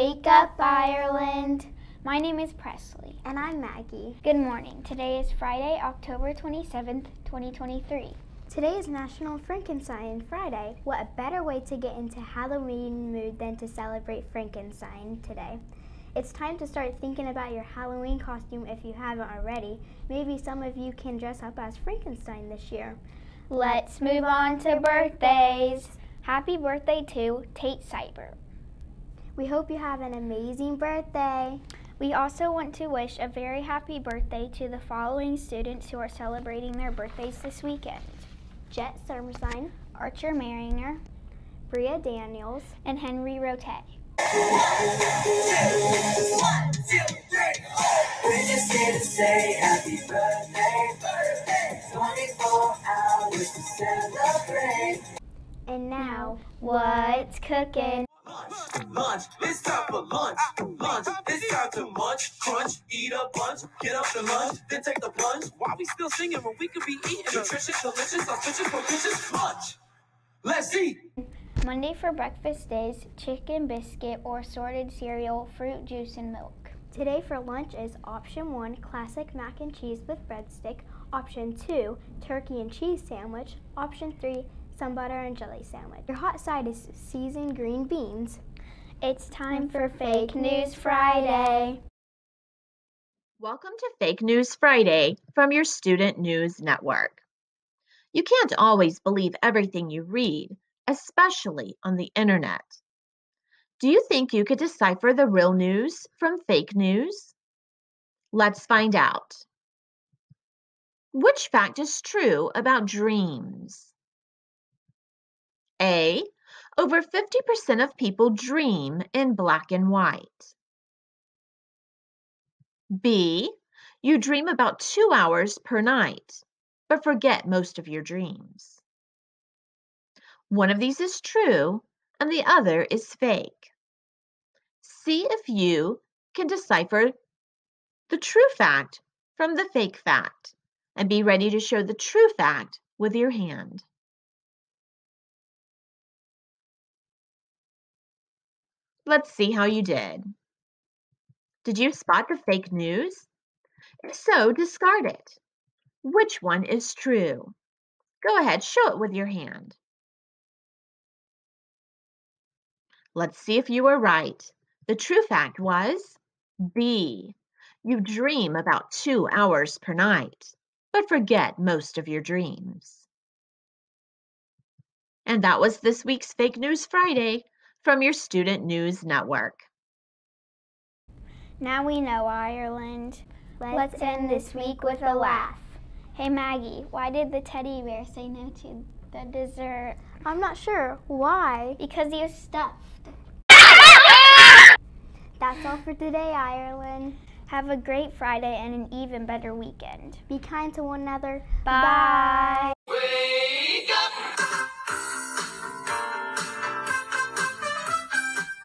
up, Ireland? My name is Presley. And I'm Maggie. Good morning. Today is Friday, October 27th, 2023. Today is National Frankenstein Friday. What a better way to get into Halloween mood than to celebrate Frankenstein today. It's time to start thinking about your Halloween costume if you haven't already. Maybe some of you can dress up as Frankenstein this year. Let's move on to birthdays. Happy birthday to Tate Cyber. We hope you have an amazing birthday. We also want to wish a very happy birthday to the following students who are celebrating their birthdays this weekend. Jet Sermerstein, Archer Maringer, Bria Daniels, and Henry Rote. One, two, three, we just here to say happy birthday, birthday. 24 hours to celebrate. And now, What's cooking? Lunch, lunch, it's time for lunch. Lunch, it's time to munch, crunch, eat a bunch, get up to lunch, then take the plunge. Why we still singing when we could be eating? Nutritious, delicious, auspicious, propitious lunch. Let's eat. Monday for breakfast is chicken biscuit or sorted cereal, fruit juice, and milk. today for lunch is option one, classic mac and cheese with breadstick. Option two, turkey and cheese sandwich. Option three, SunButter and jelly sandwich. Your hot side is seasoned green beans. It's time for Fake News Friday. Welcome to Fake News Friday from your Student News Network. You can't always believe everything you read, especially on the internet. Do you think you could decipher the real news from fake news? Let's find out. Which fact is true about dreams? Over 50% of people dream in black and white. B. You dream about two hours per night, but forget most of your dreams. One of these is true and the other is fake. See if you can decipher the true fact from the fake fact and be ready to show the true fact with your hand. Let's see how you did. Did you spot the fake news? If so, discard it. Which one is true? Go ahead, show it with your hand. Let's see if you were right. The true fact was B. You dream about two hours per night, but forget most of your dreams. And that was this week's Fake News Friday from your Student News Network. Now we know Ireland. Let's Let's end this week with a laugh. Hey Maggie, why did the teddy bear say no to the dessert? I'm not sure. Why? Because he was stuffed. That's all for today, Ireland. Have a great Friday and an even better weekend. Be kind to one another. Bye.